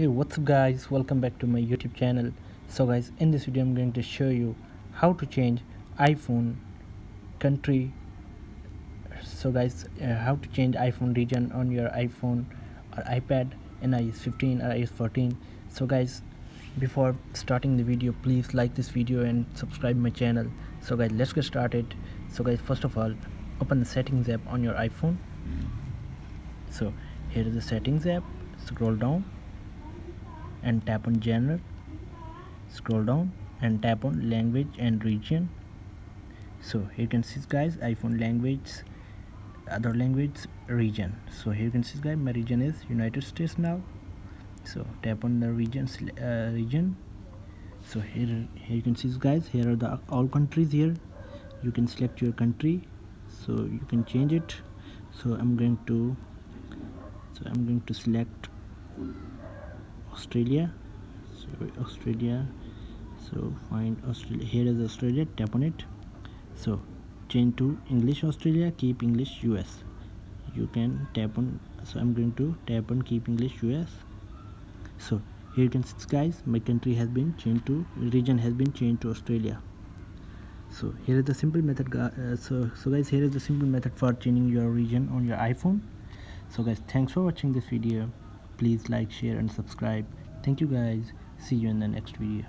hey what's up guys? Welcome back to my youtube channel. So guys in this video i'm going to show you how to change iphone country. So guys uh, how to change iphone region on your iphone or ipad in ios 15 or ios 14 so guys before starting the video please like this video and subscribe my channel. So guys let's get started. So guys first of all open the settings app on your iphone. So here is the settings app. Scroll down and tap on general scroll down and tap on language and region. So here you can see guys iphone language other language region. So here you can see guys my region is united states now. So tap on the region uh, region. So here here you can see guys here are the all countries here. You can select your country. So you can change it. So i'm going to so i'm going to select australia. So australia. So find australia. Here is australia. Tap on it. So change to english australia. Keep english us you can tap on so i'm going to tap on keep english us so here you can see guys my country has been changed to region has been changed to australia. So here is the simple method uh, so so guys here is the simple method for changing your region on your iphone. So guys thanks for watching this video please like share and subscribe. Thank you guys. See you in the next video